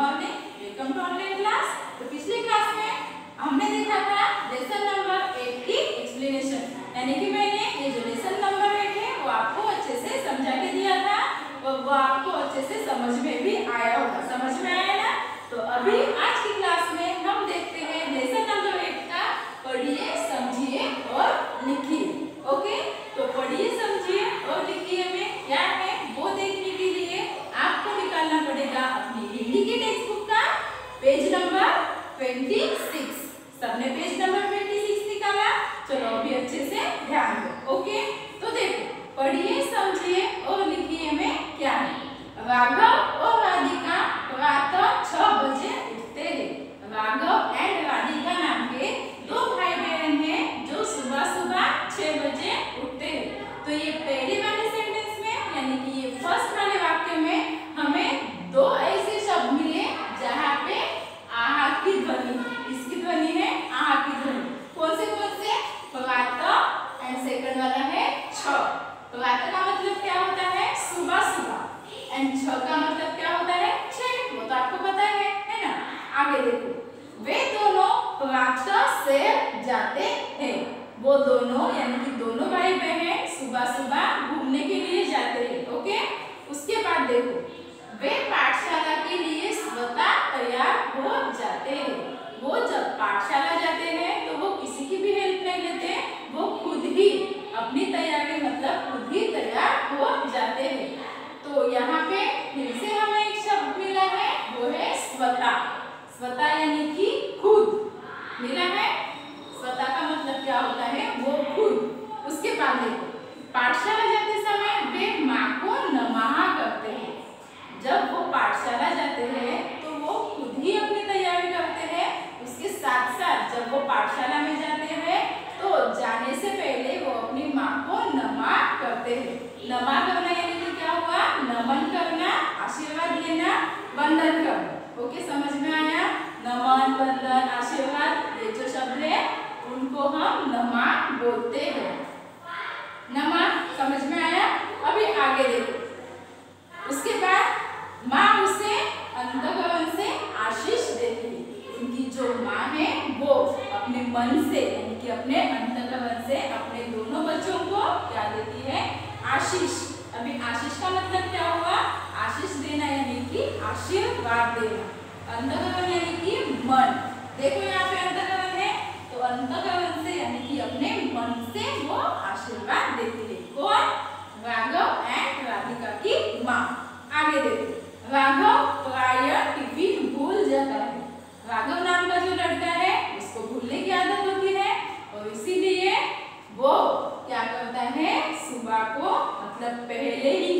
तो समझ में भी आया होगा। समझ में आया ना? तो अभी आज की क्लास में हम देखते हैं लेसन नंबर एट का पढ़िए समझिए और लिखिए ओके तो पढ़िए समझिए और लिखिए में क्या है वो देखने के लिए आपको निकालना पड़ेगा अपनी हिंदी की टेक्स्ट बुक का पेज नंबर 26 सबने पेज नंबर 26 निकाला चलो अभी अच्छे से ध्यान दो ओके तो देखो पढ़िए समझिए और लिखिए में क्या है राघव और राधिका प्रातः छह बजे उठते हैं राघव एंड राधिका नाम के दो भाई बहन हैं जो सुबह सुबह छह बजे उठते हैं तो ये पहले वाले सेंटेंस में यानी कि ये फ़र्स्ट वाले वाक्य में हमें दो ऐसे शब्द मिले जहाँ पे आहा की ध्वनि इसकी ध्वनि है आहा की ध्वनि कौन से कौन से प्रातः एंड सेकंड वाला है छ। तो प्रातः का मतलब क्या होता है? सुबह सुबह। एंड छ का मतलब क्या होता है? छह वो तो आपको पता है है ना? आगे देखो। वे दोनों प्रातः से जाते हैं। वो दोनों, यानी कि दोनों भाई बहन सुबह सुबह घूमने के लिए जाते हैं, ओके? उसके बाद देखो। वे पाठशाला के लिए स्वतः तैयार हो जाते हैं वो जब पाठशाला जाते हैं तो वो किसी की भी हेल्प नहीं लेते वो खुद ही अपनी तैयारी मतलब खुद ही तैयार हो जाते हैं तो यहाँ पे फिर से हमें एक शब्द मिला है वो है स्वतः स्वतः यानी कि खुद मिला है स्वतः का मतलब क्या होता है वो खुद उसके बाद देखो पाठशाला जाते समय वे माँ को नमहा करते हैं जब वो पाठशाला जाते हैं तो वो खुद ही अपनी तैयारी करते हैं उसके साथ साथ जब वो पाठशाला में जाते हैं तो जाने से पहले वो अपनी माँ को नमा करते हैं। नमा करना यानी कि क्या हुआ? नमन करना, आशीर्वाद लेना, वंदन करना। ओके, समझ में आया? नमन, वंदन, आशीर्वाद, ये जो शब्द है, उनको हम नमा बोलते हैं। नमा, समझ में आया? अभी आगे देखो। उसके बाद माँ उसे अंतकरण से आशीष देती है। उनकी जो माँ है, वो अपने मन से, यानी कि अपने अंतकरण से अपने दोनों बच्चों को क्या देती है? आशीष, अभी आशीष का मतलब क्या हुआ? आशीष देना यानी कि आशीर्वाद देना। अंतकरण यानी कि मन। देखो यहाँ पे अंतकरण है तो अंतकरण से यानी कि अपने मन से वो आशीर्वाद देती है कौन राघव एंड राधिका की माँ आगे देखो राघव प्राय टिफ़िन भूल जाता है राघव नाम का जो लड़का है उसको भूलने की आदत होती है और इसीलिए वो क्या करता है सुबह को मतलब पहले ही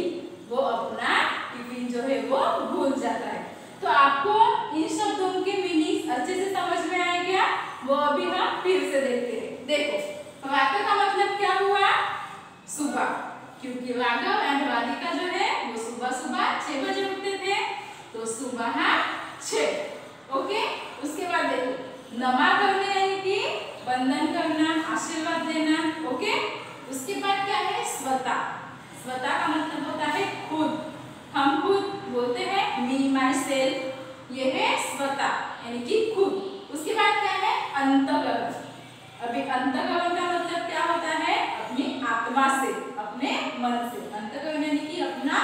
वो अपना टिफ़िन जो है वो भूल जाता है तो आपको इन शब्दों के मीनिंग अच्छे से समझ में आए क्या? वो अभी हम फिर से देखते हैं। देखो प्रातः का मतलब क्या हुआ? सुबह। क्योंकि राघव एंड राधिका जो है, वो सुबह सुबह छह बजे उठते थे तो सुबह ओके? उसके बाद देखो, नमा करने यानी कि वंदन करना, आशीर्वाद देना, ओके? उसके बाद क्या है? स्वता। स्वता का मतलब होता है खुद। हम खुद बोलते हैं मी माई सेल्फ ये है स्वता, यानी कि खुद। उसके बाद क्या है? अंतकरण अभी अंतकरण का मतलब क्या होता है? अपनी आत्मा से, अपने मन से। अंतकरण यानी कि अपना,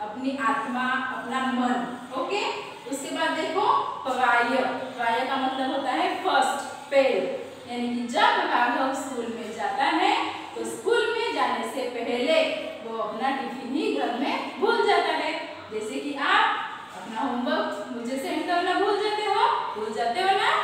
अपनी आत्मा, अपना मन। ओके? उसके बाद देखो प्राय प्राय का मतलब होता है फ़र्स्ट पहले। यानी कि जब राघव स्कूल में जाता है तो स्कूल में जाने से पहले वो अपना टिफ़िन ही घर में भूल जाता है जैसे कि आप अपना होमवर्क मुझे सेंड करना भूल जाते हो भूल जाते हो ना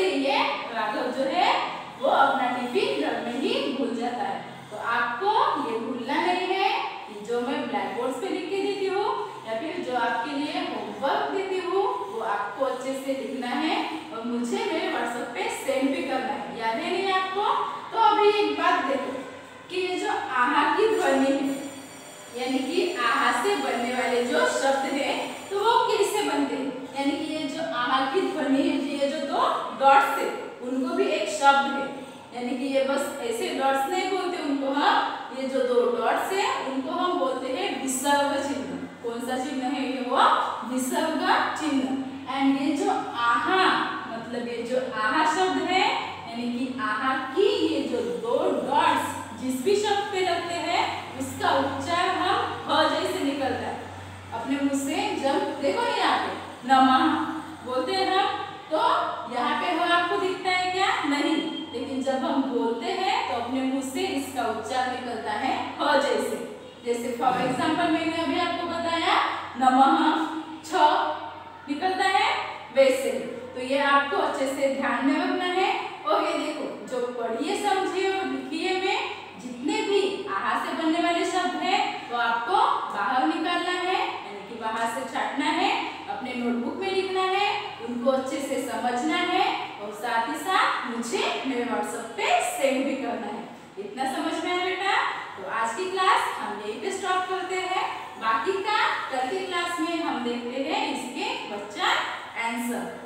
ये राघव जो है, वो अपना टिफ़िन घर में ही भूल जाता है। तो आपको ये भूलना नहीं है कि जो मैं ब्लैक बोर्ड पे लिख के देती हूँ, या फिर जो आपके लिए होमवर्क देती हूँ, वो आपको अच्छे से लिखना है, और मुझे मेरे व्हाट्सएप पे सेंड भी करना है। याद है नहीं आपको? तो अभी एक बात देखो, कि ये जो आहा की ध्वनि यानी कि आहा से बनने वाले जो शब्द है तो वो कैसे बनते हैं? यानी कि ये जो आहा की ध्वनि है, ये जो दो डॉट्स है, उनको भी एक शब्द है। यानी कि ये बस ऐसे डॉट्स नहीं बोलते, उनको हम ये जो दो डॉट्स है उनको हम बोलते हैं विसर्ग चिन्ह कौन सा चिन्ह है ये वो विसर्ग चिन्ह उच्चार हम ह जैसे निकलता है अपने मुँह से जब देखो यहाँ पे नमः बोलते हैं हम तो यहाँ पे ह आपको दिखता है क्या नहीं लेकिन जब हम बोलते हैं तो अपने मुँह से इसका निकलता है ह जैसे। जैसे फॉर एग्ज़ाम्पल मैंने अभी आपको बताया, नमः, छ निकलता है वैसे। तो ये आपको अच्छे से ध्यान में रखना है। और ये देखो, जो पढ़िए, समझिए और लिखिए में जितने भी आहा से बनने वाले शब्द हैं, वो आपको बाहर निकालना है, यानी कि बाहर से छाटना है, अपने नोटबुक में लिखना है, उनको अच्छे से समझना है, और साथ ही साथ मुझे मेरे व्हाट्सएप पे सेंड भी करना है। इतना में आया बेटा तो आज की क्लास हम यहीं पे स्टॉप करते हैं बाकी का कल की क्लास